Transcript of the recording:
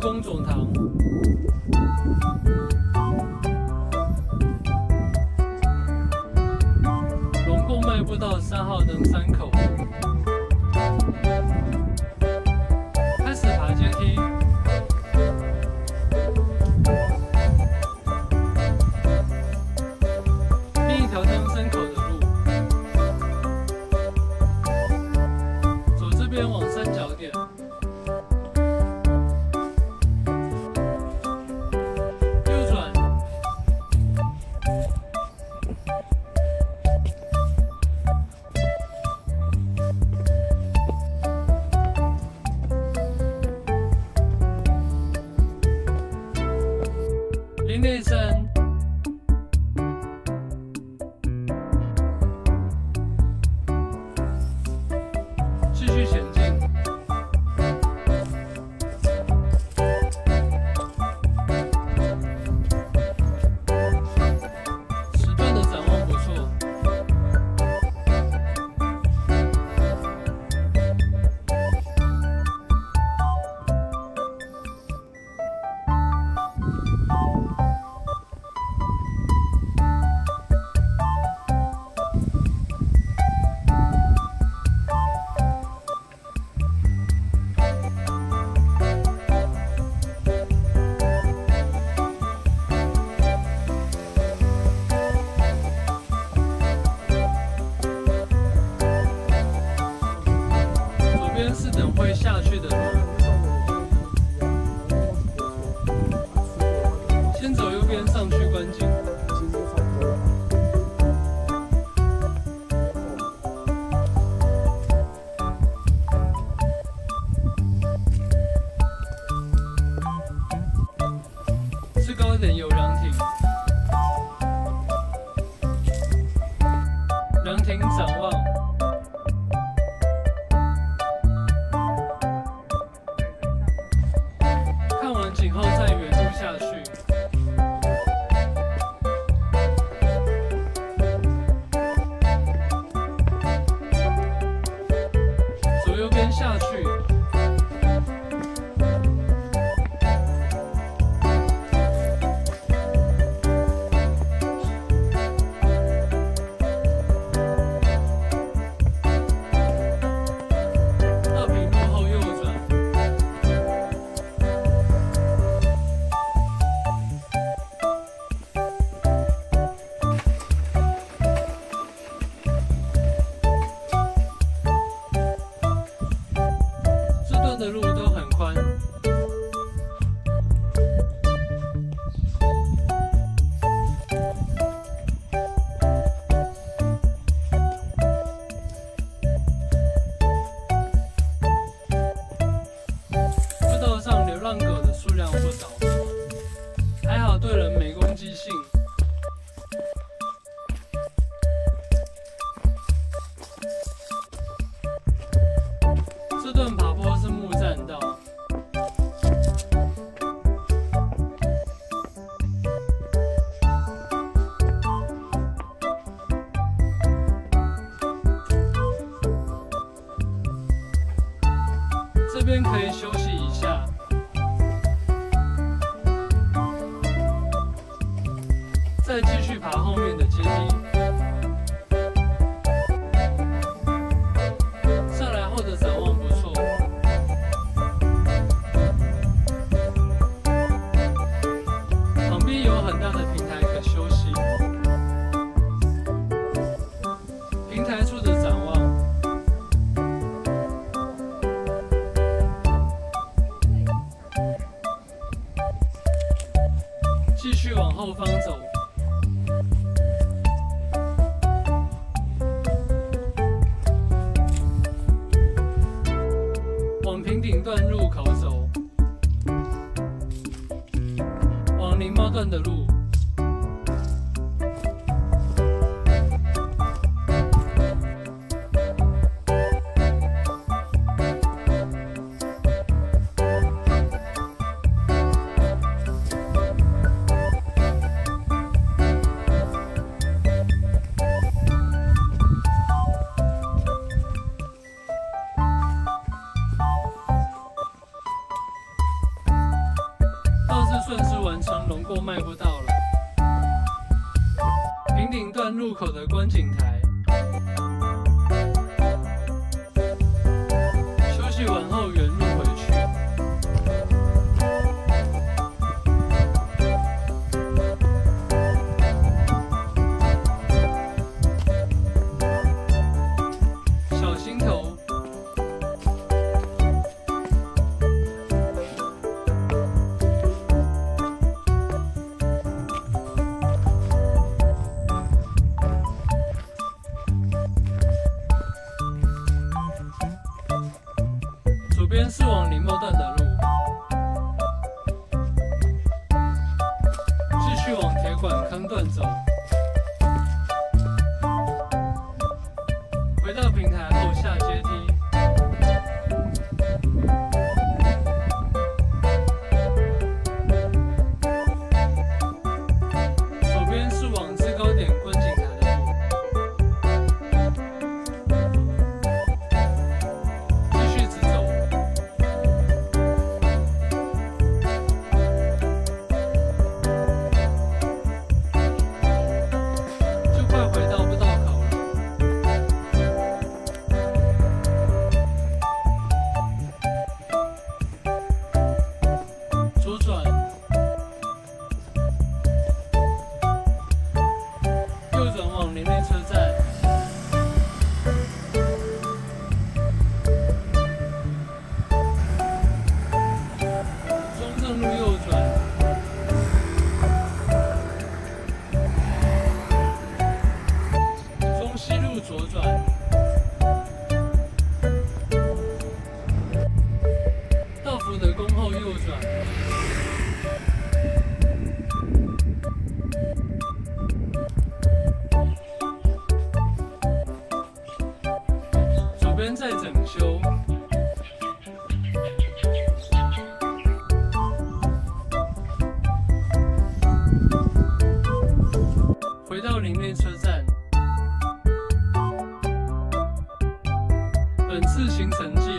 工总堂。总共迈不到三号灯三口。Freemason 边上去再继续爬后面的阶梯。往平顶段入口走，往林茂段的路。入口的观景台让林默断的正在整修。回到林内车站。本次行程记。